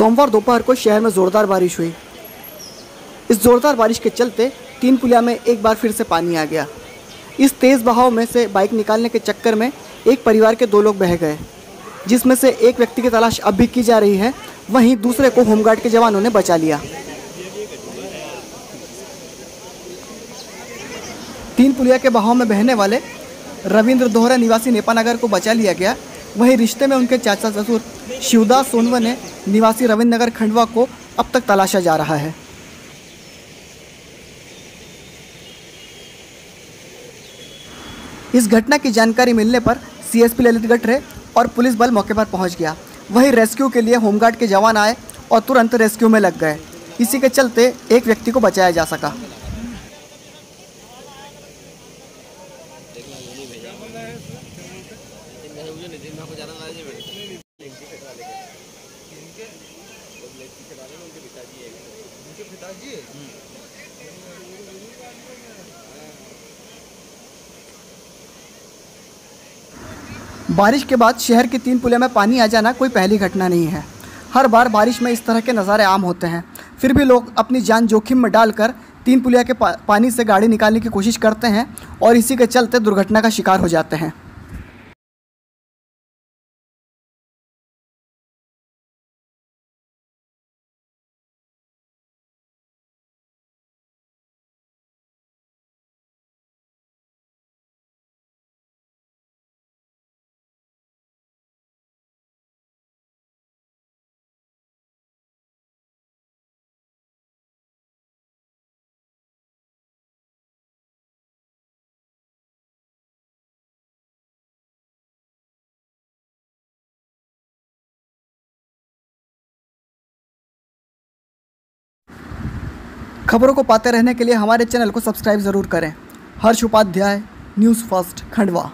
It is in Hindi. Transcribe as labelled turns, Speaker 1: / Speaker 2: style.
Speaker 1: सोमवार दोपहर को शहर में ज़ोरदार बारिश हुई। इस ज़ोरदार बारिश के चलते तीन पुलिया में एक बार फिर से पानी आ गया। इस तेज़ बहाव में से बाइक निकालने के चक्कर में एक परिवार के दो लोग बह गए, जिसमें से एक व्यक्ति की तलाश अब भी की जा रही है। वहीं दूसरे को होमगार्ड के जवानों ने बचा लिया। तीन पुलिया के बहाव में बहने वाले रविंद्र दोहरा निवासी नेपानगर को बचा लिया गया। वहीं रिश्ते में उनके चाचा ससुर शिवदास सोनवने निवासी रविंद्र नगर खंडवा को अब तक तलाशा जा रहा है। इस घटना की जानकारी मिलने पर सीएसपी ललित गटरे और पुलिस बल मौके पर पहुँच गया। वहीं रेस्क्यू के लिए होमगार्ड के जवान आए और तुरंत रेस्क्यू में लग गए। इसी के चलते एक व्यक्ति को बचाया जा सका। बारिश के बाद शहर की तीन पुलिया में पानी आ जाना कोई पहली घटना नहीं है। हर बार बारिश में इस तरह के नज़ारे आम होते हैं। फिर भी लोग अपनी जान जोखिम में डालकर तीन पुलिया के पानी से गाड़ी निकालने की कोशिश करते हैं और इसी के चलते दुर्घटना का शिकार हो जाते हैं। खबरों को पाते रहने के लिए हमारे चैनल को सब्सक्राइब ज़रूर करें। Harsh Upadhyay, news first, Khandwa.